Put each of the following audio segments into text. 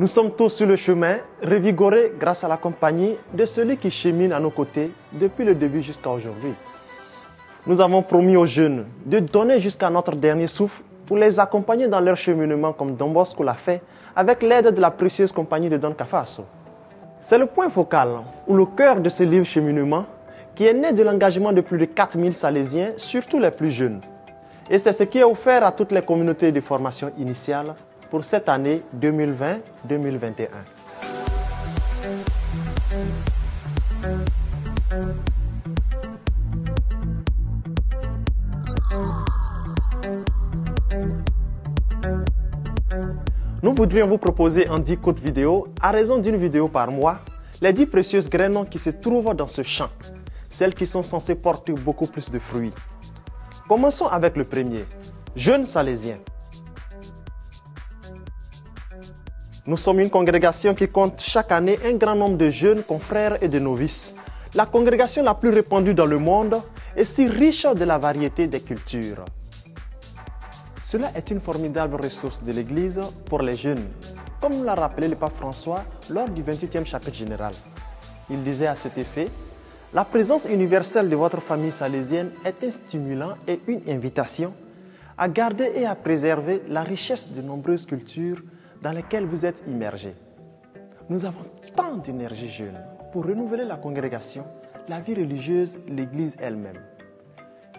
Nous sommes tous sur le chemin, revigorés grâce à la compagnie de celui qui chemine à nos côtés depuis le début jusqu'à aujourd'hui. Nous avons promis aux jeunes de donner jusqu'à notre dernier souffle pour les accompagner dans leur cheminement comme Don Bosco l'a fait avec l'aide de la précieuse compagnie de Don Cafasso. C'est le point focal ou le cœur de ce livre cheminement qui est né de l'engagement de plus de 4000 Salésiens, surtout les plus jeunes. Et c'est ce qui est offert à toutes les communautés de formation initiale pour cette année 2020-2021. Nous voudrions vous proposer en 10 courtes vidéos, à raison d'une vidéo par mois, les 10 précieuses graines qui se trouvent dans ce champ, celles qui sont censées porter beaucoup plus de fruits. Commençons avec le premier, jeunes salésiens. Nous sommes une congrégation qui compte chaque année un grand nombre de jeunes confrères et de novices. La congrégation la plus répandue dans le monde et si riche de la variété des cultures. Cela est une formidable ressource de l'Église pour les jeunes, comme l'a rappelé le pape François lors du 28e chapitre général. Il disait à cet effet, la présence universelle de votre famille salésienne est un stimulant et une invitation à garder et à préserver la richesse de nombreuses cultures dans lesquelles vous êtes immergés. Nous avons tant d'énergie jeune pour renouveler la congrégation, la vie religieuse, l'Église elle-même.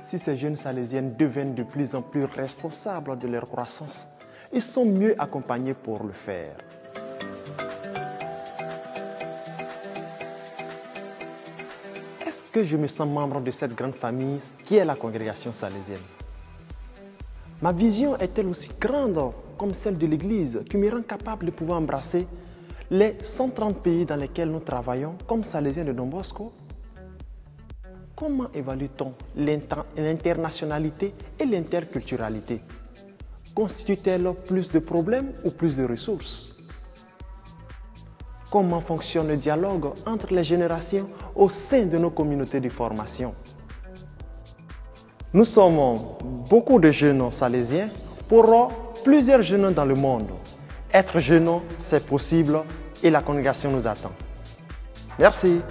Si ces jeunes salésiennes deviennent de plus en plus responsables de leur croissance, ils sont mieux accompagnés pour le faire. Est-ce que je me sens membre de cette grande famille qui est la congrégation salésienne? Ma vision est-elle aussi grande comme celle de l'Église qui me rend capable de pouvoir embrasser les 130 pays dans lesquels nous travaillons comme Salésiens de Don Bosco. Comment évalue-t-on l'internationalité et l'interculturalité? Constitue-t-elle plus de problèmes ou plus de ressources? Comment fonctionne le dialogue entre les générations au sein de nos communautés de formation? Nous sommes beaucoup de jeunes salésiens pour plusieurs jeunes dans le monde. Être jeune, c'est possible et la congrégation nous attend. Merci.